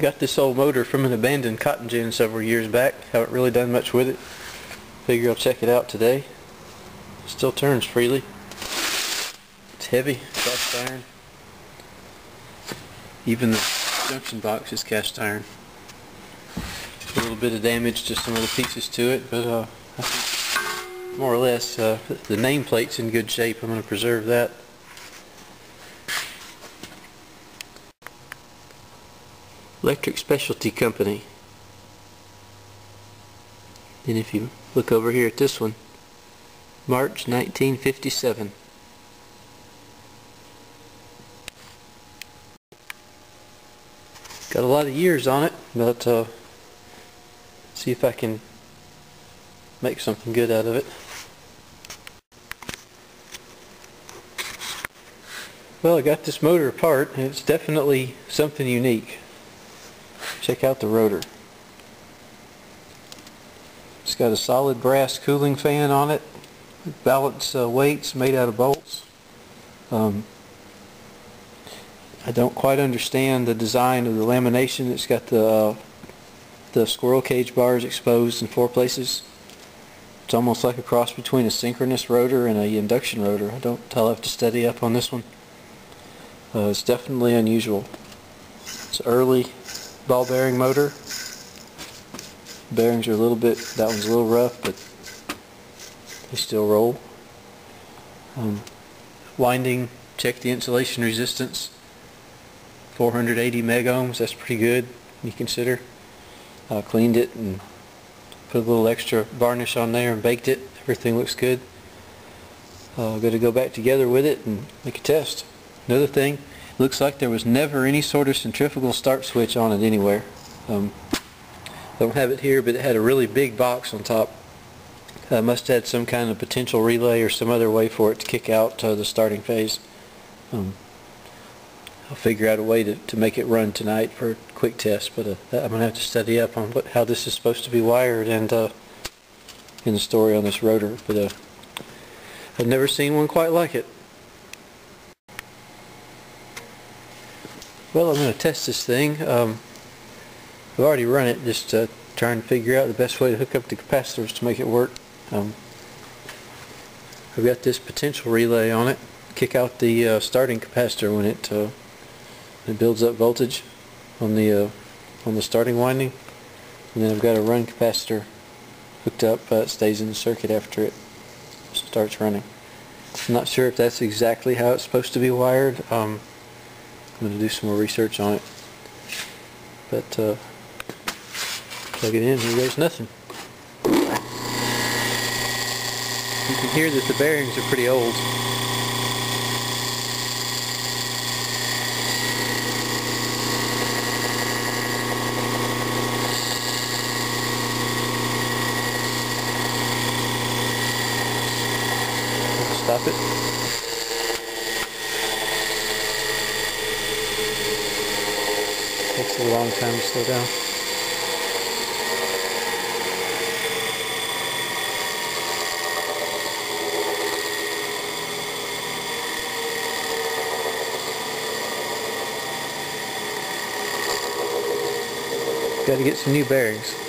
got this old motor from an abandoned cotton gin several years back. Haven't really done much with it. Figure I'll check it out today. Still turns freely. It's heavy, cast iron. Even the junction box is cast iron. A little bit of damage to some of the pieces to it, but uh, more or less uh, the nameplate's in good shape. I'm going to preserve that. Electric Specialty Company. And if you look over here at this one, March 1957. Got a lot of years on it, but uh, see if I can make something good out of it. Well, I got this motor apart, and it's definitely something unique. Check out the rotor. It's got a solid brass cooling fan on it, balance uh, weights made out of bolts. Um, I don't quite understand the design of the lamination. It's got the uh, the squirrel cage bars exposed in four places. It's almost like a cross between a synchronous rotor and a induction rotor. I don't I'll have to study up on this one. Uh, it's definitely unusual. It's early ball bearing motor. Bearings are a little bit, that one's a little rough, but they still roll. Um, winding, check the insulation resistance. 480 meg ohms, that's pretty good, you consider. Uh, cleaned it and put a little extra varnish on there and baked it. Everything looks good. Uh, got to go back together with it and make a test. Another thing, Looks like there was never any sort of centrifugal start switch on it anywhere. Um, don't have it here, but it had a really big box on top. Uh, must have had some kind of potential relay or some other way for it to kick out uh, the starting phase. Um, I'll figure out a way to, to make it run tonight for a quick test, but uh, I'm going to have to study up on what, how this is supposed to be wired and uh, in the story on this rotor. But uh, I've never seen one quite like it. Well, I'm going to test this thing. Um, I've already run it, just uh, trying to figure out the best way to hook up the capacitors to make it work. Um, I've got this potential relay on it. Kick out the uh, starting capacitor when it uh, it builds up voltage on the uh, on the starting winding, and then I've got a run capacitor hooked up. Uh, stays in the circuit after it starts running. I'm not sure if that's exactly how it's supposed to be wired. Um, I'm going to do some more research on it. But uh, plug it in, here goes nothing. You can hear that the bearings are pretty old. Stop it. Takes a long time to slow down. Got to get some new bearings.